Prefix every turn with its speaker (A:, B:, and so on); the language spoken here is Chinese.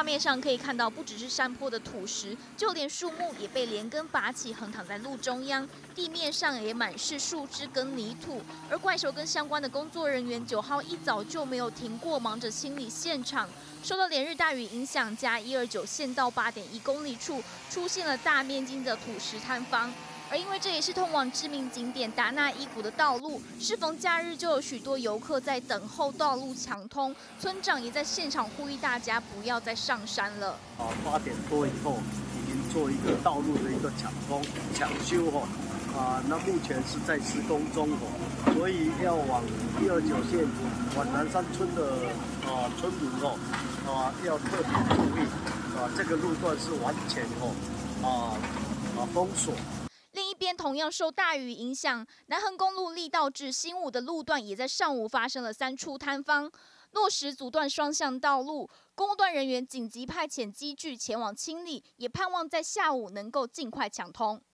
A: 画面上可以看到，不只是山坡的土石，就连树木也被连根拔起，横躺在路中央，地面上也满是树枝跟泥土。而怪兽跟相关的工作人员九号一早就没有停过，忙着清理现场。受到连日大雨影响，加一二九县道八点一公里处出现了大面积的土石坍方。而因为这也是通往知名景点达纳伊谷的道路，适逢假日，就有许多游客在等候道路抢通。村长也在现场呼吁大家不要再上山了。
B: 啊，八点多以后已经做一个道路的一个抢通、抢修哦。啊，那目前是在施工中哦，所以要往一二九线往南山村的啊村民哦啊要特别注意啊，这个路段是完全哦啊啊封锁。
A: 边同样受大雨影响，南横公路力道至新武的路段也在上午发生了三处坍方，落实阻断双向道路，工段人员紧急派遣机具前往清理，也盼望在下午能够尽快抢通。